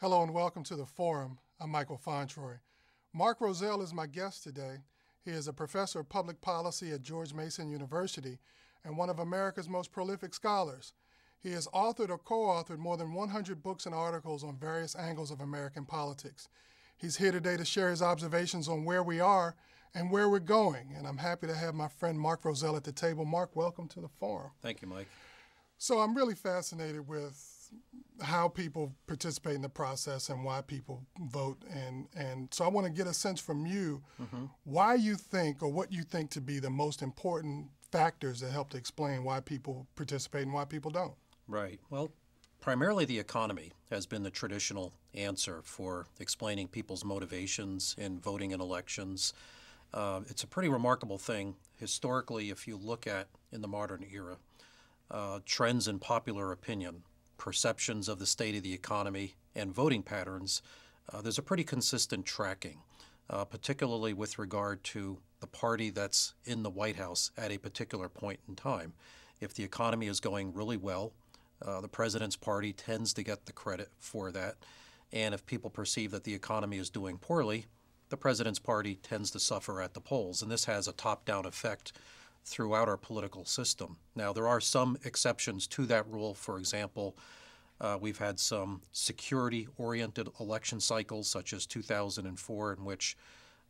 Hello and welcome to the Forum. I'm Michael Fauntroy. Mark Rozell is my guest today. He is a professor of public policy at George Mason University and one of America's most prolific scholars. He has authored or co authored more than 100 books and articles on various angles of American politics. He's here today to share his observations on where we are and where we're going. And I'm happy to have my friend Mark Rozell at the table. Mark, welcome to the forum. Thank you, Mike. So I'm really fascinated with how people participate in the process and why people vote and and so I want to get a sense from you mm-hmm. why you think or what you think to be the most important factors that help to explain why people participate and why people don't. Right. Well, primarily the economy has been the traditional answer for explaining people's motivations in voting in elections. Uh, it's a pretty remarkable thing historically if you look at in the modern era uh, trends in popular opinion, perceptions of the state of the economy, and voting patterns, uh, there's a pretty consistent tracking, uh, particularly with regard to the party that's in the White House at a particular point in time. If the economy is going really well, uh, the president's party tends to get the credit for that. And if people perceive that the economy is doing poorly, the president's party tends to suffer at the polls. And this has a top down effect throughout our political system. Now, there are some exceptions to that rule. For example, uh, we've had some security oriented election cycles, such as 2004, in which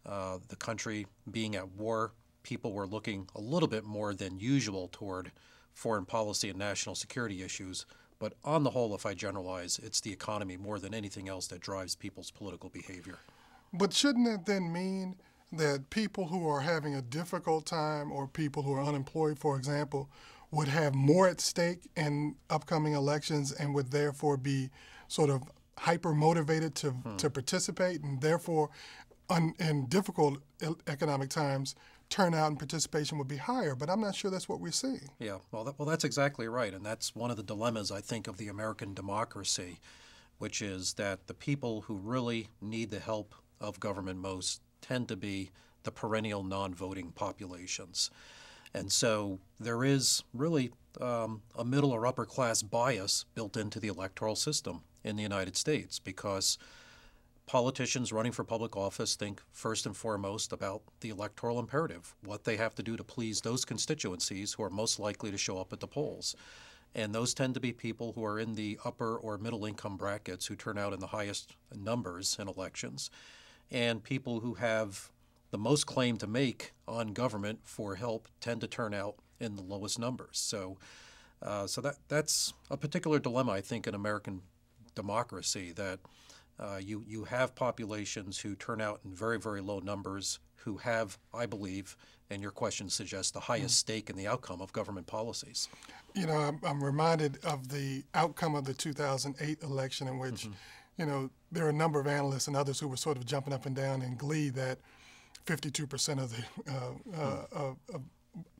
uh, the country being at war, people were looking a little bit more than usual toward foreign policy and national security issues. But on the whole, if I generalize, it's the economy more than anything else that drives people's political behavior. But shouldn't that then mean that people who are having a difficult time or people who are unemployed, for example, would have more at stake in upcoming elections and would therefore be sort of hyper motivated to, hmm. to participate and therefore un, in difficult economic times turnout and participation would be higher. But i'm not sure that's what we're seeing. Yeah. Well, that, well that's exactly right. And that's one of the dilemmas i think of the american democracy which is that the people who really need the help of government most tend to be the perennial non voting populations. And so there is really um, a middle or upper class bias built into the electoral system in the United States because politicians running for public office think first and foremost about the electoral imperative, what they have to do to please those constituencies who are most likely to show up at the polls. And those tend to be people who are in the upper or middle income brackets who turn out in the highest numbers in elections and people who have the most claim to make on government for help tend to turn out in the lowest numbers. So, uh, so that that's a particular dilemma I think in American democracy that uh, you you have populations who turn out in very very low numbers who have, I believe, and your question suggests the highest mm stake in the outcome of government policies. You know, I'm, I'm, reminded of the outcome of the 2008 election in which. Mm-hmm you know, there are a number of analysts and others who were sort of jumping up and down in glee that 52% of the uh, uh, uh,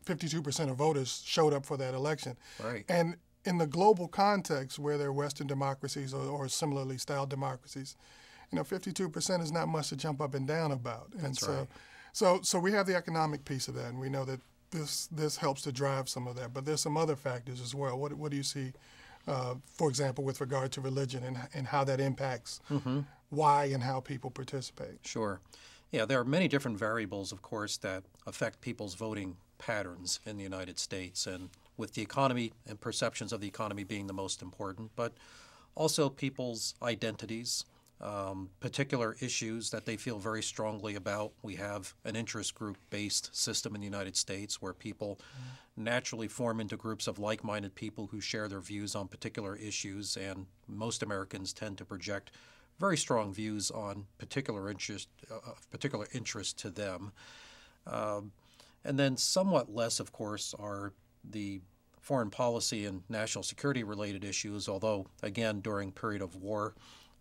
52% of voters showed up for that election. Right. And in the global context, where there are Western democracies or, or similarly styled democracies, you know, 52% is not much to jump up and down about. And That's so, right. so, so we have the economic piece of that, and we know that this this helps to drive some of that. But there's some other factors as well. What what do you see uh, for example, with regard to religion and, and how that impacts mm-hmm. why and how people participate. Sure. Yeah, there are many different variables, of course, that affect people's voting patterns in the United States, and with the economy and perceptions of the economy being the most important, but also people's identities, um, particular issues that they feel very strongly about. We have an interest group based system in the United States where people. Naturally form into groups of like minded people who share their views on particular issues, and most Americans tend to project very strong views on particular interest, uh, particular interest to them. Um, and then, somewhat less, of course, are the foreign policy and national security related issues, although, again, during period of war,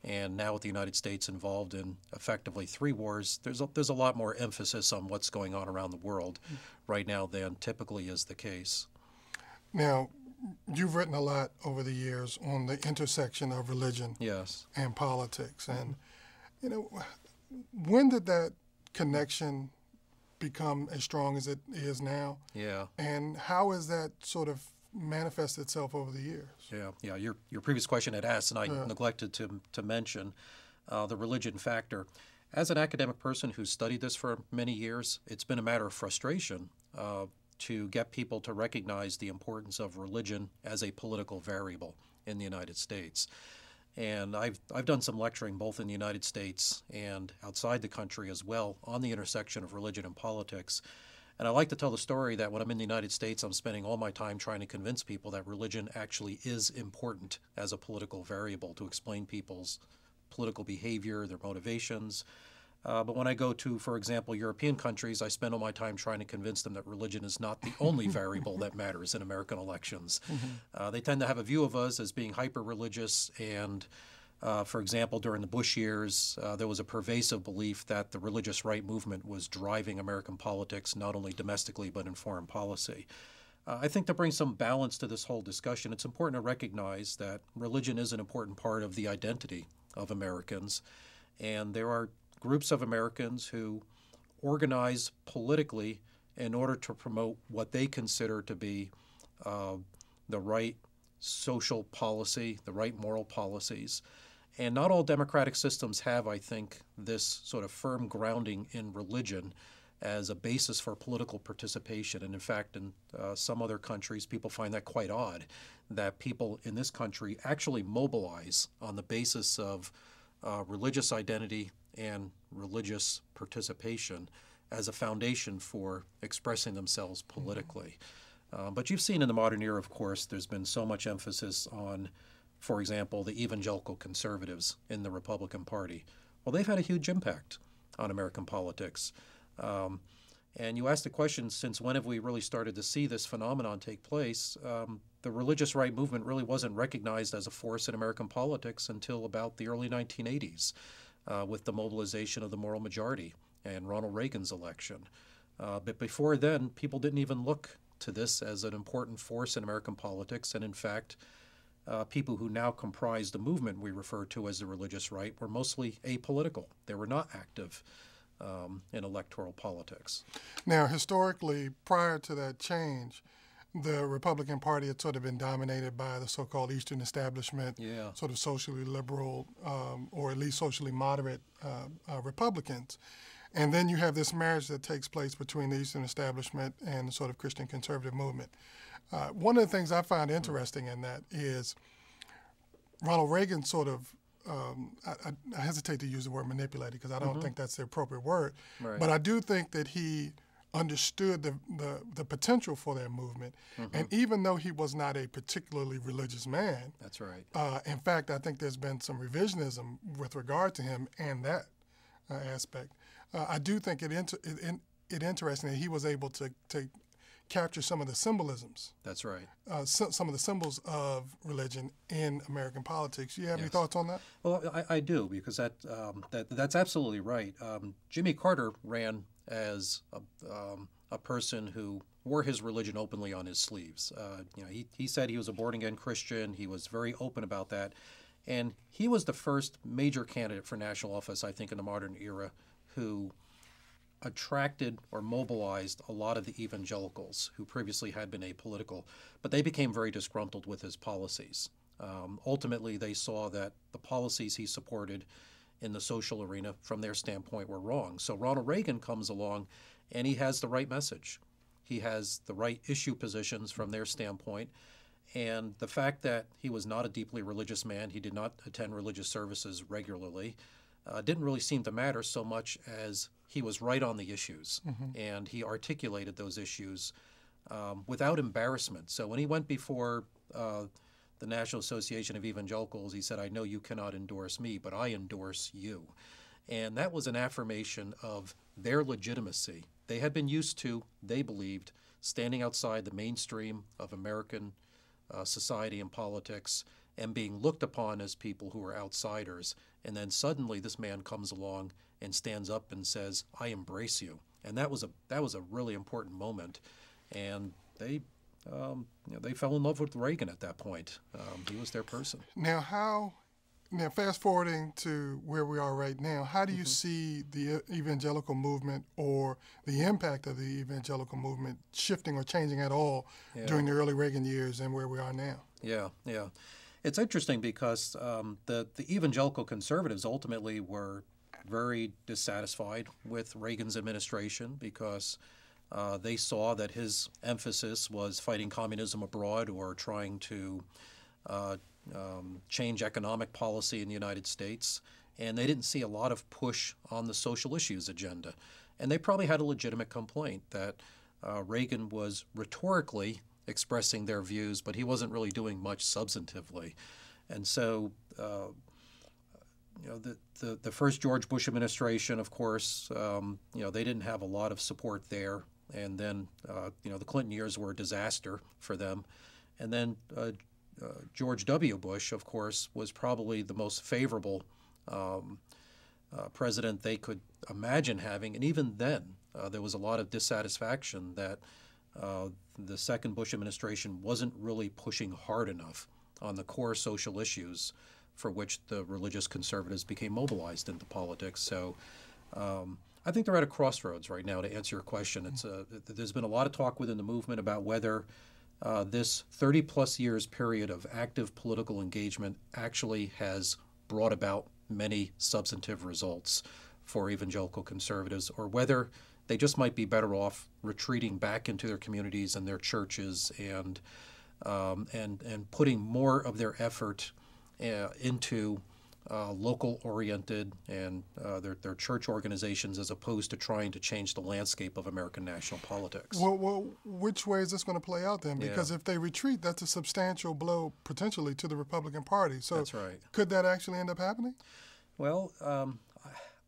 and now with the United States involved in effectively three wars, there's a, there's a lot more emphasis on what's going on around the world mm. right now than typically is the case. Now, you've written a lot over the years on the intersection of religion yes. and politics, and you know, when did that connection become as strong as it is now? Yeah. And how is that sort of manifested itself over the years. Yeah, yeah. Your your previous question had asked, and I yeah. neglected to to mention uh, the religion factor. As an academic person who studied this for many years, it's been a matter of frustration uh, to get people to recognize the importance of religion as a political variable in the United States. And I've, I've done some lecturing both in the United States and outside the country as well on the intersection of religion and politics. And I like to tell the story that when I'm in the United States, I'm spending all my time trying to convince people that religion actually is important as a political variable to explain people's political behavior, their motivations, uh, but when I go to, for example, European countries, I spend all my time trying to convince them that religion is not the only variable that matters in American elections. Mm-hmm. Uh, they tend to have a view of us as being hyper religious. And, uh, for example, during the Bush years, uh, there was a pervasive belief that the religious right movement was driving American politics, not only domestically, but in foreign policy. Uh, I think to bring some balance to this whole discussion, it's important to recognize that religion is an important part of the identity of Americans. And there are groups of Americans who organize politically in order to promote what they consider to be uh, the right social policy, the right moral policies. And not all democratic systems have, I think, this sort of firm grounding in religion as a basis for political participation. And in fact, in uh, some other countries, people find that quite odd that people in this country actually mobilize on the basis of uh, religious identity and religious participation as a foundation for expressing themselves politically. Uh, but you've seen in the modern era, of course, there's been so much emphasis on, for example, the evangelical conservatives in the Republican Party. Well, they've had a huge impact on American politics. Um, and you asked the question since when have we really started to see this phenomenon take place? Um, the religious right movement really wasn't recognized as a force in American politics until about the early 1980s uh, with the mobilization of the moral majority and Ronald Reagan's election. Uh, but before then, people didn't even look to this as an important force in American politics. And in fact, uh, people who now comprise the movement we refer to as the religious right were mostly apolitical. They were not active um, in electoral politics. Now, historically, prior to that change, the Republican Party had sort of been dominated by the so-called Eastern establishment, yeah. sort of socially liberal um, or at least socially moderate uh, uh, Republicans. And then you have this marriage that takes place between the Eastern establishment and the sort of Christian conservative movement. Uh, one of the things I find interesting in that is Ronald Reagan sort of um, I, I, hesitate to use the word manipulated because I don't mm-hmm. think that's the appropriate word. Right. But I do think that he understood the, the, the potential for that movement. Mm-hmm. And even though he was not a particularly religious man, that's right. Uh, in fact, I think there's been some revisionism with regard to him and that uh, aspect. Uh, I do think it, inter- it, it interesting that he was able to, to capture some of the symbolisms. That's right. Uh, so, some of the symbols of religion in American politics. You have yes. any thoughts on that? Well, I, I do because that, um, that that's absolutely right. Um, Jimmy Carter ran as a, um, a person who wore his religion openly on his sleeves. Uh, you know, he, he said he was a born again Christian. He was very open about that. And he was the first major candidate for national office, I think, in the modern era who attracted or mobilized a lot of the evangelicals who previously had been apolitical, but they became very disgruntled with his policies. Um, ultimately, they saw that the policies he supported in the social arena from their standpoint were wrong. So Ronald Reagan comes along and he has the right message. He has the right issue positions from their standpoint. And the fact that he was not a deeply religious man, he did not attend religious services regularly, uh, didn't really seem to matter so much as he was right on the issues mm-hmm. and he articulated those issues um, without embarrassment. So when he went before uh, the National Association of Evangelicals, he said, I know you cannot endorse me, but I endorse you. And that was an affirmation of their legitimacy. They had been used to, they believed, standing outside the mainstream of American uh, society and politics and being looked upon as people who were outsiders. And then suddenly this man comes along and stands up and says, I embrace you. And that was a that was a really important moment. And they um, you know, they fell in love with Reagan at that point. Um, he was their person. Now, how now fast forwarding to where we are right now, how do you see the evangelical movement or the impact of the evangelical movement shifting or changing at all during the early Reagan years and where we are now? Yeah, yeah. It's interesting because um, the, the evangelical conservatives ultimately were very dissatisfied with Reagan's administration because uh, they saw that his emphasis was fighting communism abroad or trying to uh, um, change economic policy in the United States. And they didn't see a lot of push on the social issues agenda. And they probably had a legitimate complaint that uh, Reagan was rhetorically expressing their views, but he wasn't really doing much substantively. And so, uh, you know, the, the, the, first George Bush administration, of course, um, you know, they didn't have a lot of support there. And then, uh, you know, the Clinton years were a disaster for them. And then uh, uh George W. Bush, of course, was probably the most favorable um, uh, president they could imagine having. And even then, uh, there was a lot of dissatisfaction that uh, the second Bush administration wasn't really pushing hard enough on the core social issues for which the religious conservatives became mobilized into politics. So um, I think they're at a crossroads right now. To answer your question, it's a, there's been a lot of talk within the movement about whether uh, this 30 plus years period of active political engagement actually has brought about many substantive results for evangelical conservatives, or whether they just might be better off retreating back into their communities and their churches and um, and and putting more of their effort into uh, local oriented and uh, their, their church organizations as opposed to trying to change the landscape of American national politics. Well, well which way is this going to play out then? Because yeah. if they retreat, that's a substantial blow potentially to the Republican Party. So that's right. Could that actually end up happening? Well, um,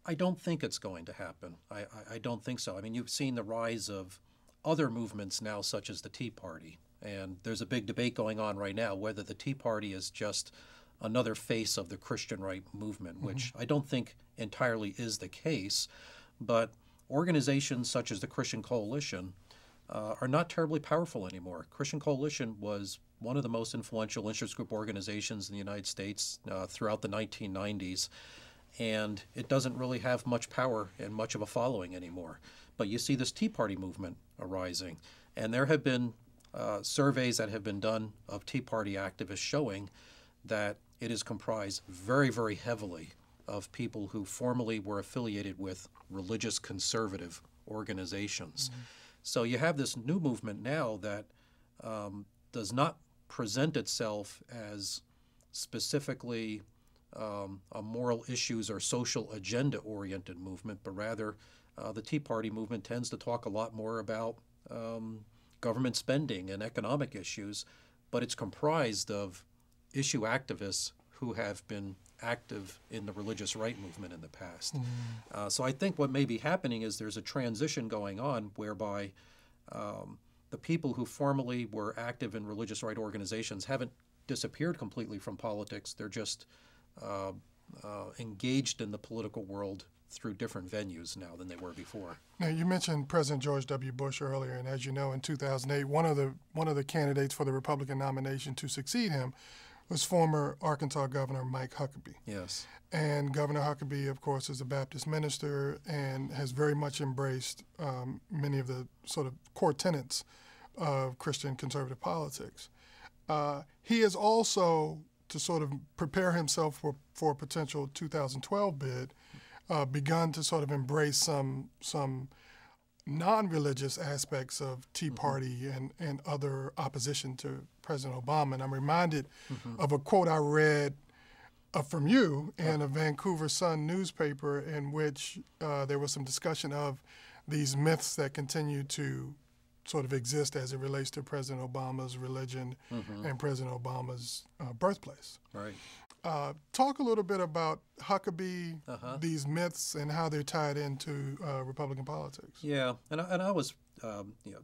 I don't think it's going to happen. I, I, I, don't think so. I mean, you've seen the rise of other movements now, such as the Tea Party. And there's a big debate going on right now whether the Tea Party is just another face of the Christian right movement, mm-hmm. which I don't think entirely is the case. But organizations such as the Christian Coalition uh, are not terribly powerful anymore. Christian Coalition was one of the most influential interest group organizations in the United States uh, throughout the 1990s and it doesn't really have much power and much of a following anymore. But you see this Tea Party movement arising, and there have been uh, surveys that have been done of Tea Party activists showing that it is comprised very, very heavily of people who formerly were affiliated with religious conservative organizations. Mm-hmm. So you have this new movement now that um, does not present itself as specifically um, a moral issues or social agenda oriented movement, but rather uh, the Tea Party movement tends to talk a lot more about um, government spending and economic issues, but it's comprised of issue activists who have been active in the religious right movement in the past. Mm. Uh, so I think what may be happening is there's a transition going on whereby um, the people who formerly were active in religious right organizations haven't disappeared completely from politics. They're just uh, uh, engaged in the political world through different venues now than they were before. Now you mentioned President George W. Bush earlier, and as you know, in 2008, one of the one of the candidates for the Republican nomination to succeed him was former Arkansas Governor Mike Huckabee. Yes. And Governor Huckabee, of course, is a Baptist minister and has very much embraced um, many of the sort of core tenets of Christian conservative politics. Uh, he has also to sort of prepare himself for, for a potential 2012 bid, uh, begun to sort of embrace some some non-religious aspects of Tea mm-hmm. Party mm-hmm. and, and other opposition to President Obama. And I'm reminded mm-hmm. of a quote I read uh, from you in a Vancouver Sun newspaper in which uh, there was some discussion of these myths that continue to sort of exist as it relates to President Obama's religion mm-hmm. and President Obama's uh, birthplace. Right. Uh, talk a little bit about Huckabee, uh-huh. these myths, and how they're tied into uh, Republican politics. Yeah, and I, and I was, um, you know,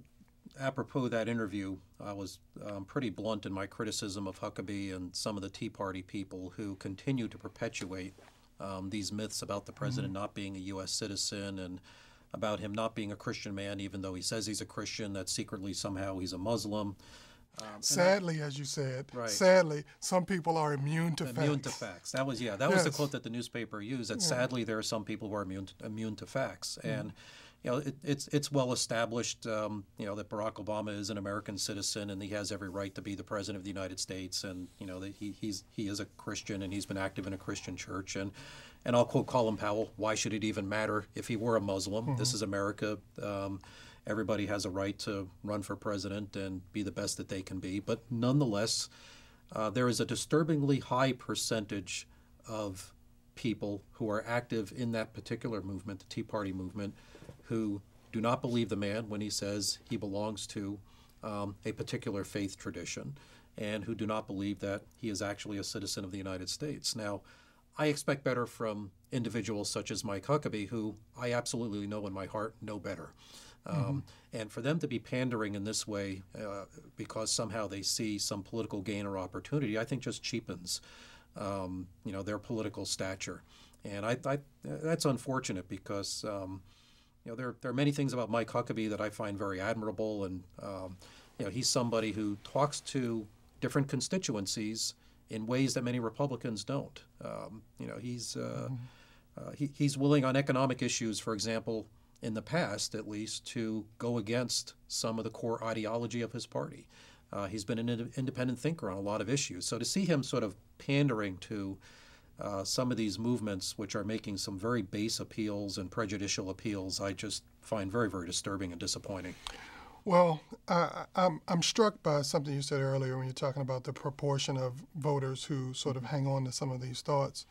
apropos that interview, I was um, pretty blunt in my criticism of Huckabee and some of the Tea Party people who continue to perpetuate um, these myths about the president mm-hmm. not being a U.S. citizen and about him not being a Christian man, even though he says he's a Christian, that secretly somehow he's a Muslim. Um, sadly, as you said, right. sadly, some people are immune to immune facts. to facts. That was yeah. That yes. was the quote that the newspaper used. That yeah. sadly, there are some people who are immune to, immune to facts, mm-hmm. and you know, it, it's it's well established, um, you know, that Barack Obama is an American citizen and he has every right to be the president of the United States, and you know that he he's he is a Christian and he's been active in a Christian church, and and I'll quote Colin Powell: "Why should it even matter if he were a Muslim? Mm-hmm. This is America." Um, everybody has a right to run for president and be the best that they can be, but nonetheless, uh, there is a disturbingly high percentage of people who are active in that particular movement, the Tea Party movement, who do not believe the man when he says he belongs to um, a particular faith tradition and who do not believe that he is actually a citizen of the United States. Now, I expect better from individuals such as Mike Huckabee, who I absolutely know in my heart know better. Um, mm-hmm. And for them to be pandering in this way uh, because somehow they see some political gain or opportunity, I think just cheapens, um, you know, their political stature. And I, I that's unfortunate because um, you know, there, there are many things about Mike Huckabee that I find very admirable, and um, you know, he's somebody who talks to different constituencies in ways that many Republicans don't. Um, you know, he's uh, mm-hmm. uh, he, he's willing on economic issues, for example, in the past at least, to go against some of the core ideology of his party. Uh, he's been an ind- independent thinker on a lot of issues. So to see him sort of pandering to uh, some of these movements, which are making some very base appeals and prejudicial appeals, I just find very, very disturbing and disappointing. Well, uh, I'm, I'm struck by something you said earlier when you're talking about the proportion of voters who sort of hang on to some of these thoughts.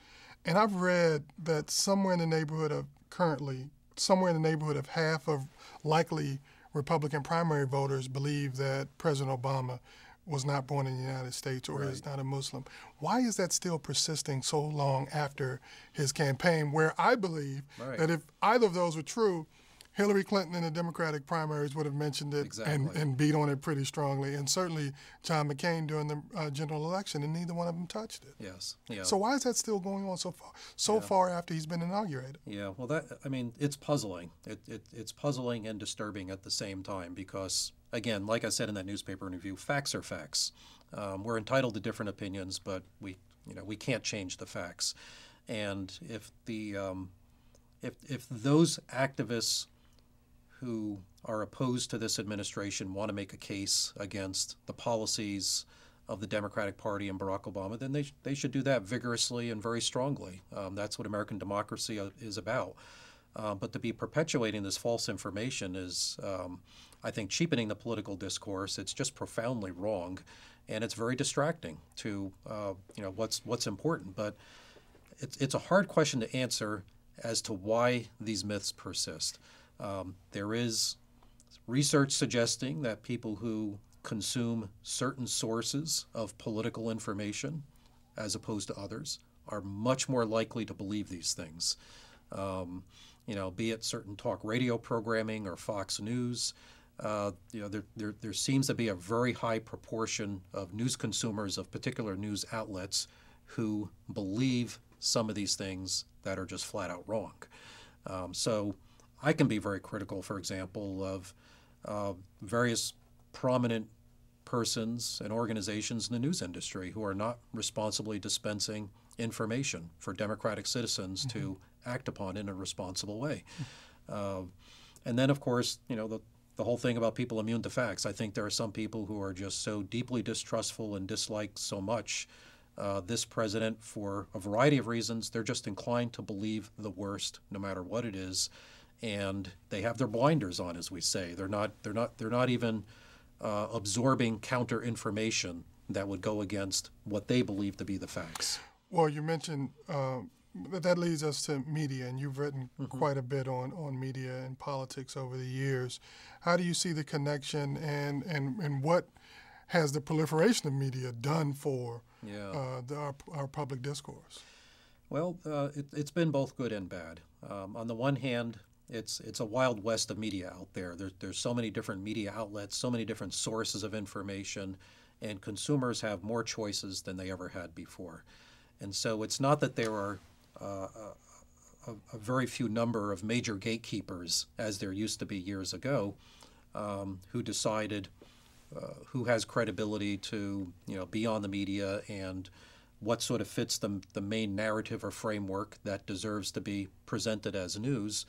And I've read that somewhere in the neighborhood of currently, somewhere in the neighborhood of half of likely Republican primary voters believe that President Obama was not born in the United States or right. is not a Muslim. Why is that still persisting so long after his campaign? Where I believe right. that if either of those were true, Hillary Clinton in the Democratic primaries would have mentioned it exactly. and, and beat on it pretty strongly, and certainly John McCain during the uh, general election, and neither one of them touched it. Yes. Yeah. So why is that still going on so far? So yeah. far after he's been inaugurated. Yeah. Well, that I mean, it's puzzling. It, it, it's puzzling and disturbing at the same time because again, like I said in that newspaper interview, facts are facts. Um, we're entitled to different opinions, but we, you know, we can't change the facts. And if the um, if if those activists who are opposed to this administration want to make a case against the policies of the Democratic Party and Barack Obama, then they, they should do that vigorously and very strongly. Um, that's what American democracy uh, is about. Uh, but to be perpetuating this false information is, um, I think, cheapening the political discourse. It's just profoundly wrong, and it's very distracting to uh, you know what's what's important. But it's it's a hard question to answer as to why these myths persist. Um, there is research suggesting that people who consume certain sources of political information, as opposed to others, are much more likely to believe these things. Um, you know, be it certain talk radio programming or Fox News. Uh, you know, there, there, there seems to be a very high proportion of news consumers of particular news outlets who believe some of these things that are just flat out wrong. Um, so I can be very critical, for example, of uh, various prominent persons and organizations in the news industry who are not responsibly dispensing information for democratic citizens mm-hmm. to act upon in a responsible way. Uh, and then, of course, you know, the, the whole thing about people immune to facts. I think there are some people who are just so deeply distrustful and dislike so much uh, this president for a variety of reasons. They're just inclined to believe the worst, no matter what it is, and they have their blinders on, as we say. They're not. They're not. They're not even uh, absorbing counter information that would go against what they believe to be the facts. Well, you mentioned that leads us to media, and you've written mm-hmm. quite a bit on, on media and politics over the years. How do you see the connection, and, and, and what has the proliferation of media done for yeah. uh, the, our, our public discourse? Well, uh, it, has been both good and bad. Um, on the one hand, it's it's a wild west of media out there. There's there's so many different media outlets, so many different sources of information, and consumers have more choices than they ever had before. And so it's not that there are a, a, very few number of major gatekeepers, as there used to be years ago, um, who decided uh, who has credibility to you know be on the media and what sort of fits the, the main narrative or framework that deserves to be presented as news.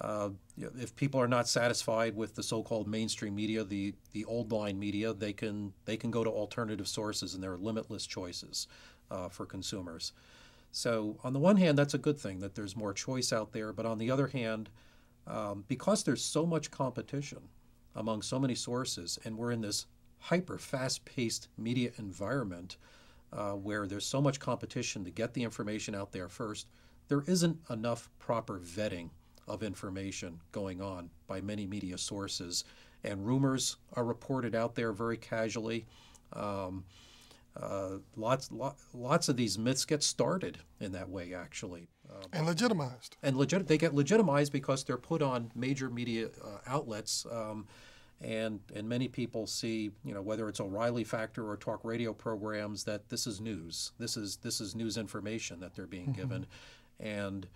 Uh, if people are not satisfied with the so-called mainstream media, the, the old line media, they can they can go to alternative sources, and there are limitless choices uh, for consumers. So on the one hand, that's a good thing that there's more choice out there. But on the other hand, um, because there's so much competition among so many sources, and we're in this hyper fast-paced media environment uh, where there's so much competition to get the information out there first, there isn't enough proper vetting of information going on by many media sources. And rumors are reported out there very casually. Um, uh, lots, lo- lots of these myths get started in that way, actually. Um, and legitimized. And legit- they get legitimized because they're put on major media uh, outlets. Um, and and many people see you know whether it's O'Reilly Factor or talk radio programs that this is news this is this is news information that they're being mm-hmm. given and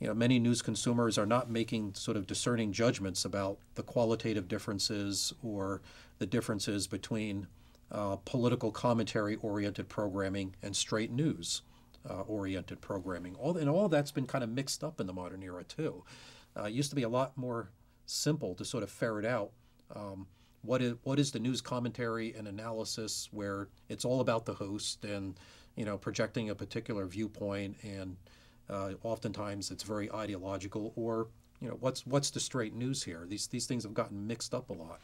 you know many news consumers are not making sort of discerning judgments about the qualitative differences or the differences between uh, political commentary oriented programming and straight news uh, oriented programming. All and all that's been kind of mixed up in the modern era too. Uh, it used to be a lot more simple to sort of ferret out um, what is what is the news commentary and analysis where it's all about the host and you know projecting a particular viewpoint and uh, oftentimes it's very ideological or you know what's what's the straight news here? These these things have gotten mixed up a lot.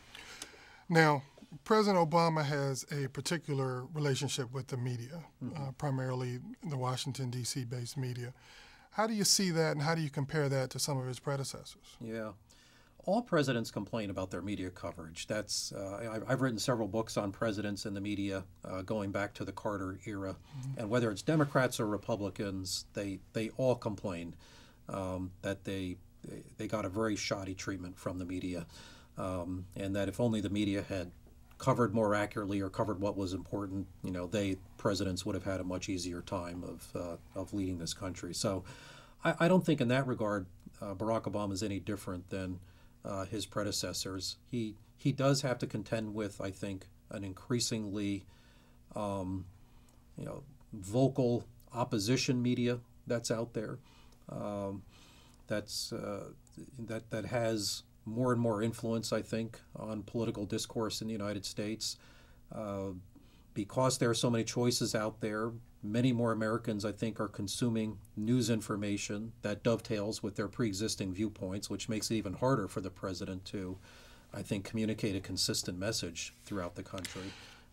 Now President Obama has a particular relationship with the media, mm-hmm. uh, primarily the Washington D.C. based media. How do you see that, and how do you compare that to some of his predecessors? Yeah, all presidents complain about their media coverage. That's uh, I've written several books on presidents and the media uh, going back to the Carter era, mm-hmm. and whether it's Democrats or Republicans, they they all complain um, that they they got a very shoddy treatment from the media, um, and that if only the media had covered more accurately or covered what was important, you know, they presidents would have had a much easier time of uh, of leading this country. So, I, I, don't think in that regard uh, Barack Obama is any different than uh, his predecessors. He he does have to contend with, I think, an increasingly, um, you know, vocal opposition media that's out there. Um, that's uh, that that has more and more influence, I think, on political discourse in the United States. Uh, because there are so many choices out there, many more Americans, I think, are consuming news information that dovetails with their pre-existing viewpoints, which makes it even harder for the president to, I think, communicate a consistent message throughout the country.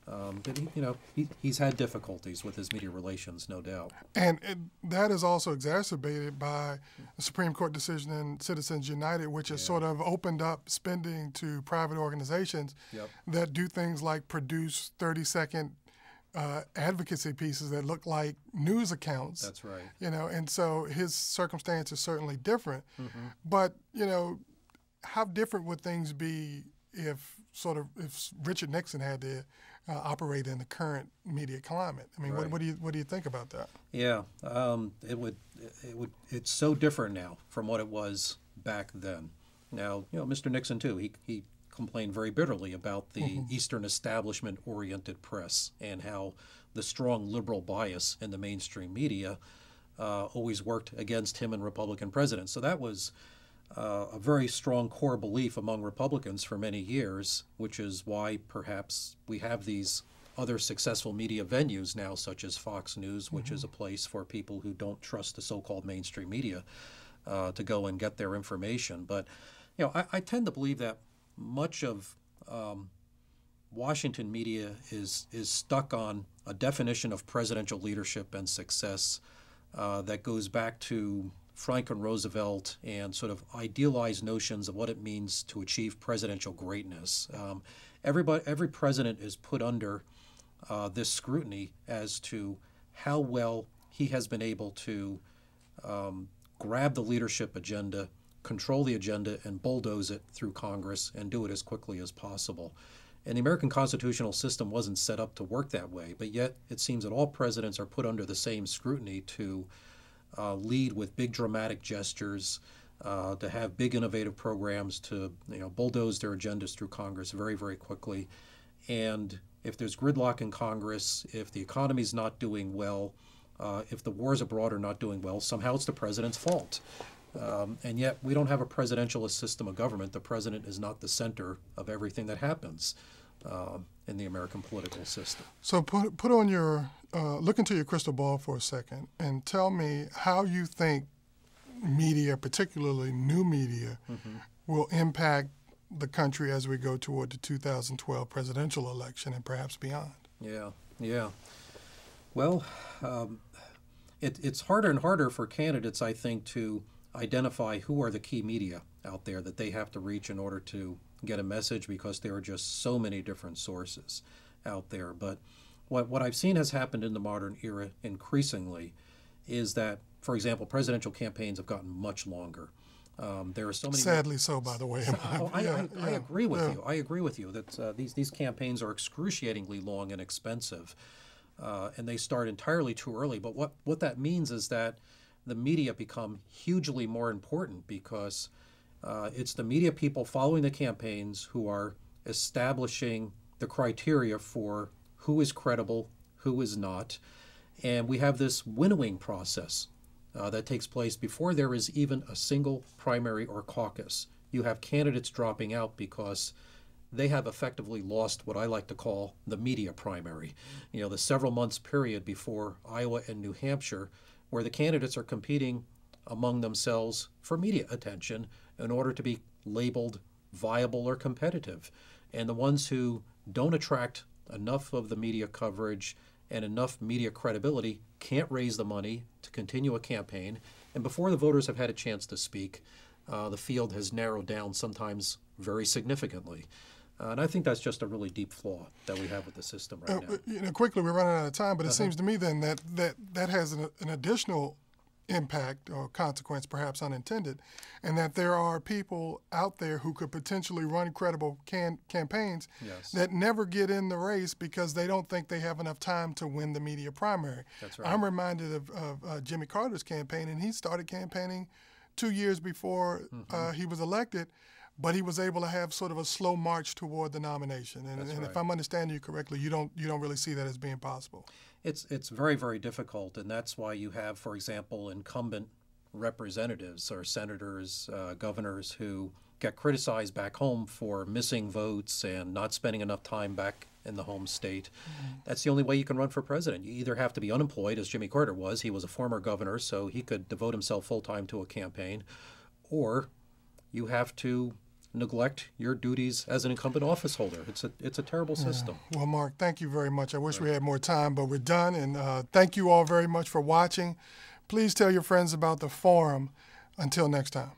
Um, but he, you know, he, he's had difficulties with his media relations, no doubt. And it, that is also exacerbated by the Supreme Court decision in Citizens United, which has sort of opened up spending to private organizations yep. that do things like produce 30 second uh, advocacy pieces that look like news accounts. That's right. You know, and so his circumstance is certainly different. Mm-hmm. But you know, how different would things be if sort of if Richard Nixon had to uh, operate in the current media climate? I mean, right. what, what, do you what do you think about that? Yeah, um, it would it would it's so different now from what it was back then. Now, you know, Mr. Nixon too. He he complained very bitterly about the mm-hmm. Eastern establishment oriented press and how the strong liberal bias in the mainstream media uh, always worked against him and Republican presidents. So that was uh, a very strong core belief among Republicans for many years, which is why perhaps we have these other successful media venues now, such as Fox News, which mm-hmm. is a place for people who don't trust the so called mainstream media uh, to go and get their information. But you know, I, I tend to believe that much of um, Washington media is is stuck on a definition of presidential leadership and success uh, that goes back to Franklin Roosevelt and sort of idealized notions of what it means to achieve presidential greatness. Um, everybody, every president is put under uh, this scrutiny as to how well he has been able to um, grab the leadership agenda control the agenda and bulldoze it through Congress and do it as quickly as possible. And the American constitutional system wasn't set up to work that way, but yet it seems that all presidents are put under the same scrutiny to uh, lead with big dramatic gestures, uh, to have big innovative programs, to you know bulldoze their agendas through Congress very very quickly, And if there's gridlock in Congress, if the economy's not doing well, uh, if the wars abroad are not doing well, somehow it's the president's fault. Um, and yet, we don't have a presidentialist system of government. The president is not the center of everything that happens uh, in the American political system. So, put, put on your, uh, look into your crystal ball for a second and tell me how you think media, particularly new media, mm-hmm. will impact the country as we go toward the 2012 presidential election and perhaps beyond. Yeah, yeah. Well, um, it, it's harder and harder for candidates, I think, to identify who are the key media out there that they have to reach in order to get a message because there are just so many different sources out there. But what, what I've seen has happened in the modern era increasingly is that, for example, presidential campaigns have gotten much longer. Um, there are so many. Sadly, so by the way. oh, I, yeah, I, I, agree with yeah. you. I agree with you that uh, these these campaigns are excruciatingly long and expensive, uh, and they start entirely too early. But what what that means is that the media become hugely more important because uh, it's the media people following the campaigns who are establishing the criteria for who is credible, who is not, and we have this winnowing process uh, that takes place before there is even a single primary or caucus. You have candidates dropping out because they have effectively lost what I like to call the media primary. You know, the several months period before Iowa and New Hampshire, where the candidates are competing among themselves for media attention in order to be labeled viable or competitive. And the ones who don't attract enough of the media coverage and enough media credibility can't raise the money to continue a campaign. And before the voters have had a chance to speak, uh, the field has narrowed down sometimes very significantly. Uh, and I think that's just a really deep flaw that we have with the system right uh, now. You know, quickly, we're running out of time, but it uh-huh. seems to me then that that, that has an, an additional impact or consequence, perhaps unintended, and that there are people out there who could potentially run credible can- campaigns yes. that never get in the race because they don't think they have enough time to win the media primary. That's right. I'm reminded of, of uh, Jimmy Carter's campaign, and he started campaigning two years before mm-hmm. uh, he was elected. But he was able to have sort of a slow march toward the nomination, and, and right. if I'm understanding you correctly, you don't you don't really see that as being possible. It's it's very very difficult, and that's why you have, for example, incumbent representatives or senators, uh, governors who get criticized back home for missing votes and not spending enough time back in the home state. Mm-hmm. That's the only way you can run for president. You either have to be unemployed, as Jimmy Carter was. He was a former governor, so he could devote himself full time to a campaign, or you have to neglect your duties as an incumbent office holder. It's a it's a terrible system. Yeah. Well, Mark, thank you very much. I wish right. we had more time, but we're done. And uh, thank you all very much for watching. Please tell your friends about the forum. Until next time.